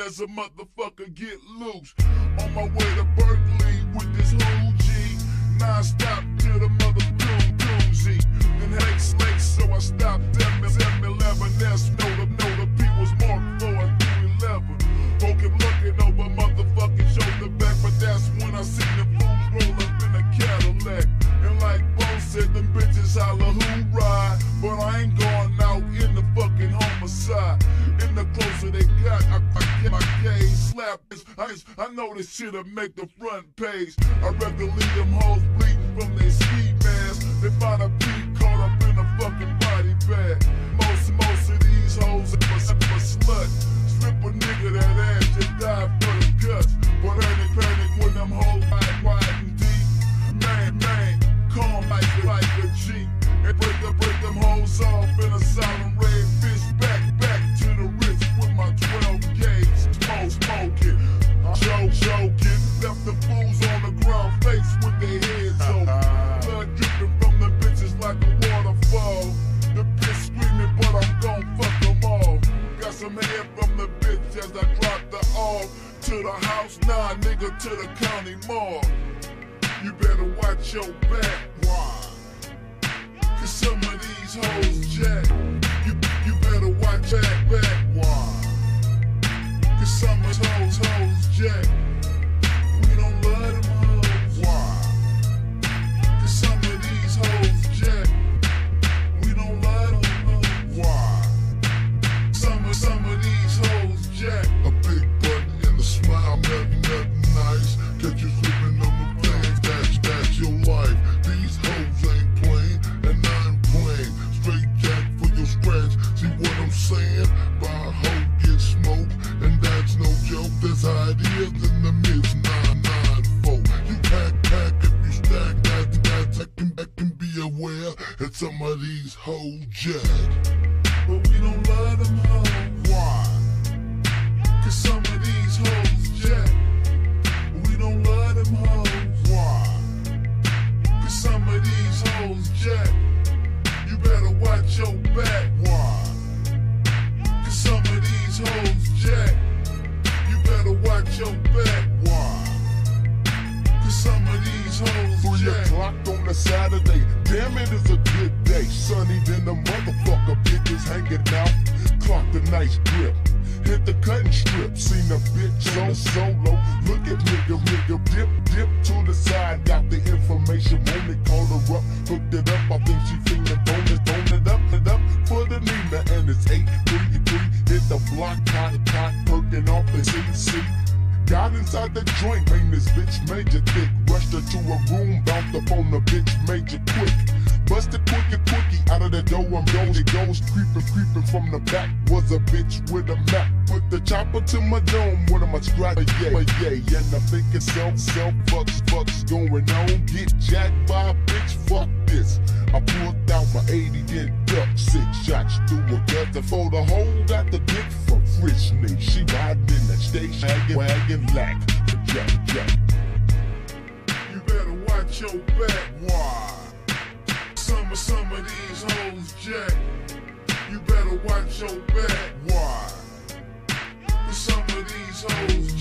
as a motherfucker get loose. On my way to Berkeley with this whole G. Non-stop to the mother doom doozy. Then Hakes Lake, so I stopped at me 7-Eleven. Know the, know the I, I know this shit'll make the front page. I'd rather leave them hoes to the county mall. You better watch your back. Why? Cause some of these hoes jack. You, you better watch that back. Why? Cause some of hoes, hoes jack. We don't love them some of these hoes jack. Saturday. Damn, it is a good day. Sunny than the motherfucker. Bitches hanging out. Clock the nice grip. Hit the cutting strip. Seen a bitch on solo. Look at nigga, nigga. Dip, dip to the side. Got the information. When they call her up. Hooked it up. I think she feeling bonus. Bone it up, it up for the Nina. And it's 833. Hit the block. Cock, cock. Perking off the CC. Got inside the joint, made this bitch major thick. Rushed her to a room, bounced up on the bitch major quick. Busted quickie quickie out of the door, I'm. It goes creeping, creeping from the back. Was a bitch with a map. Put the chopper to my dome, one of my scratch. Yeah, yeah, and I'm thinking self, self, fucks, fucks going on. Get jacked by a bitch, fuck this. I pulled out my 80, then duck six shots through a gut. And for the hole, got the dick from Frisney. She riding in that station, wagon, wagon. Jack, jack. You better watch your back. Why? Some of some of these hoes jack. You better watch your back. Why? Some of these hoes